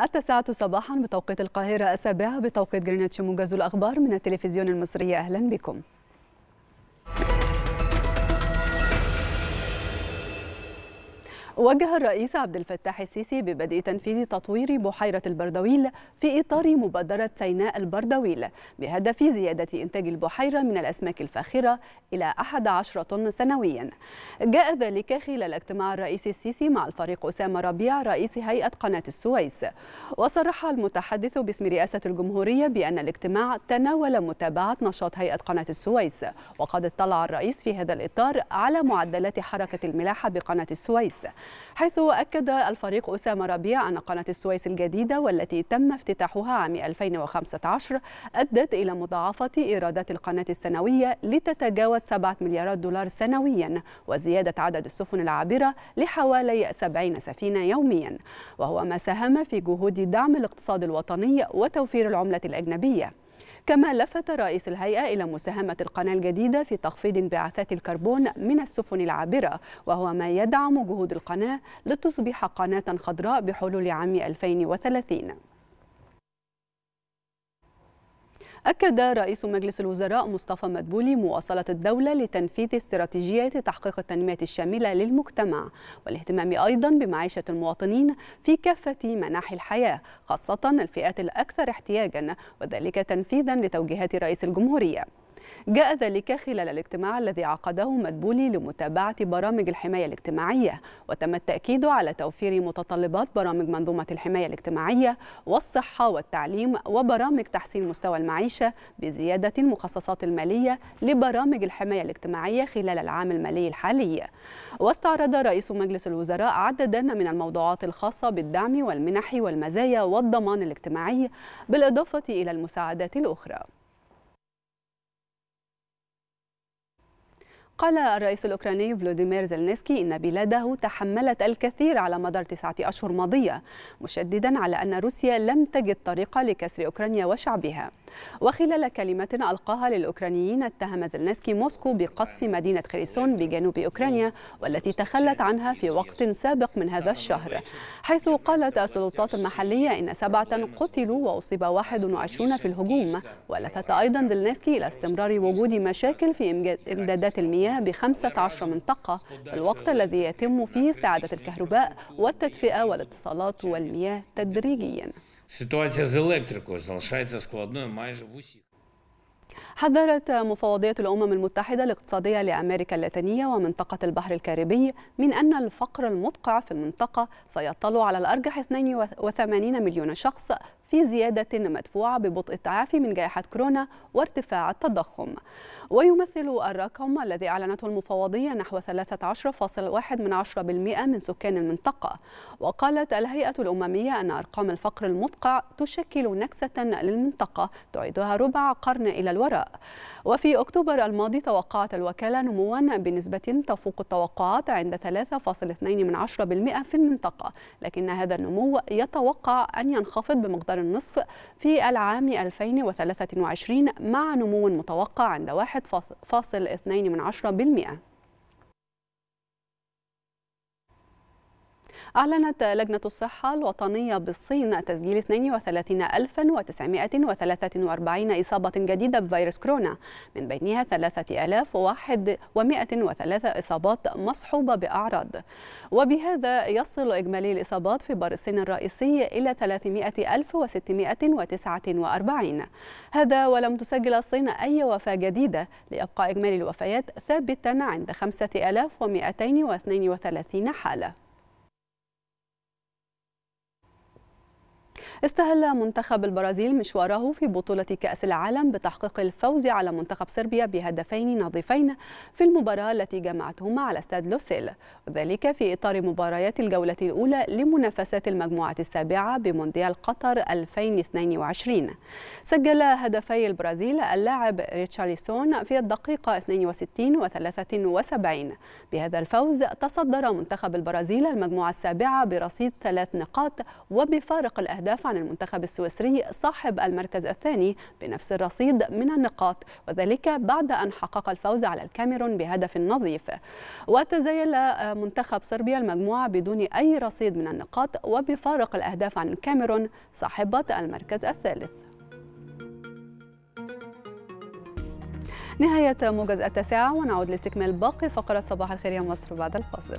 التاسعة صباحا بتوقيت القاهرة السابعة بتوقيت جرينتش موجز الأخبار من التلفزيون المصري. أهلا بكم. وجه الرئيس عبد الفتاح السيسي ببدء تنفيذ تطوير بحيرة البردويل في إطار مبادرة سيناء البردويل بهدف زيادة إنتاج البحيرة من الأسماك الفاخرة إلى 11 طن سنويا. جاء ذلك خلال اجتماع الرئيس السيسي مع الفريق أسامة ربيع رئيس هيئة قناة السويس. وصرح المتحدث باسم رئاسة الجمهورية بأن الاجتماع تناول متابعة نشاط هيئة قناة السويس وقد اطلع الرئيس في هذا الإطار على معدلات حركة الملاحة بقناة السويس. حيث أكد الفريق أسامة ربيع أن قناة السويس الجديدة والتي تم افتتاحها عام 2015 أدت إلى مضاعفة إيرادات القناة السنوية لتتجاوز 7 مليارات دولار سنويا وزيادة عدد السفن العابرة لحوالي 70 سفينة يوميا وهو ما ساهم في جهود دعم الاقتصاد الوطني وتوفير العملة الأجنبية. كما لفت رئيس الهيئة إلى مساهمة القناة الجديدة في تخفيض انبعاثات الكربون من السفن العابرة وهو ما يدعم جهود القناة لتصبح قناة خضراء بحلول عام 2030 أكد رئيس مجلس الوزراء مصطفى مدبولي مواصلة الدولة لتنفيذ استراتيجية تحقيق التنمية الشاملة للمجتمع والاهتمام أيضا بمعيشة المواطنين في كافة مناحي الحياة خاصة الفئات الأكثر احتياجا وذلك تنفيذا لتوجيهات رئيس الجمهورية. جاء ذلك خلال الاجتماع الذي عقده مدبولي لمتابعة برامج الحماية الاجتماعية وتم التأكيد على توفير متطلبات برامج منظومة الحماية الاجتماعية والصحة والتعليم وبرامج تحسين مستوى المعيشة بزيادة المخصصات المالية لبرامج الحماية الاجتماعية خلال العام المالي الحالي. واستعرض رئيس مجلس الوزراء عددا من الموضوعات الخاصة بالدعم والمنح والمزايا والضمان الاجتماعي بالإضافة إلى المساعدات الأخرى. قال الرئيس الأوكراني فلوديمير زيلنسكي إن بلاده تحملت الكثير على مدار تسعة أشهر ماضية مشددا على أن روسيا لم تجد طريقة لكسر أوكرانيا وشعبها. وخلال كلمة ألقاها للأوكرانيين اتهم زيلنسكي موسكو بقصف مدينة خريسون بجنوب أوكرانيا والتي تخلت عنها في وقت سابق من هذا الشهر. حيث قالت السلطات المحلية إن سبعة قتلوا وأصيب 21 في الهجوم. ولفت أيضا زيلنسكي إلى استمرار وجود مشاكل في إمدادات المياه. ب 15 منطقة في الوقت الذي يتم فيه استعادة الكهرباء والتدفئة والاتصالات والمياه تدريجياً Ситуація з електрикою залишається складною майже в усіх. حذرت مفوضية الأمم المتحدة الاقتصادية لأمريكا اللاتينية ومنطقة البحر الكاريبي من أن الفقر المدقع في المنطقة سيطل على الأرجح 82 مليون شخص في زيادة مدفوعة ببطء التعافي من جائحة كورونا وارتفاع التضخم. ويمثل الرقم الذي أعلنته المفوضية نحو 13.1% من سكان المنطقة. وقالت الهيئة الأممية أن أرقام الفقر المدقع تشكل نكسة للمنطقة تعيدها ربع قرن إلى الوراء. وفي أكتوبر الماضي توقعت الوكالة نموا بنسبة تفوق التوقعات عند 3.2% في المنطقة لكن هذا النمو يتوقع أن ينخفض بمقدار النصف في العام 2023 مع نمو متوقع عند 1.2% أعلنت لجنة الصحة الوطنية بالصين تسجيل 32943 إصابة جديدة بفيروس كورونا من بينها 3103 إصابات مصحوبة بأعراض. وبهذا يصل إجمالي الإصابات في بار الصين الرئيسي إلى 300649 هذا ولم تسجل الصين أي وفاة جديدة ليبقى إجمالي الوفيات ثابتا عند 5232 حالة. استهل منتخب البرازيل مشواره في بطولة كأس العالم بتحقيق الفوز على منتخب صربيا بهدفين نظيفين في المباراة التي جمعتهما على استاد لوسيل. وذلك في إطار مباريات الجولة الأولى لمنافسات المجموعة السابعة بمونديال قطر 2022 سجل هدفي البرازيل اللاعب ريتشارلسون في الدقيقة 62 و 73 بهذا الفوز تصدر منتخب البرازيل المجموعة السابعة برصيد ثلاث نقاط وبفارق الأهداف عن عن المنتخب السويسري صاحب المركز الثاني بنفس الرصيد من النقاط وذلك بعد أن حقق الفوز على الكاميرون بهدف نظيف. وتزيل منتخب صربيا المجموعة بدون أي رصيد من النقاط وبفارق الأهداف عن الكاميرون صاحبة المركز الثالث. نهاية موجز التاسعة ونعود لاستكمال باقي فقرة صباح الخير يا مصر بعد الفاصل.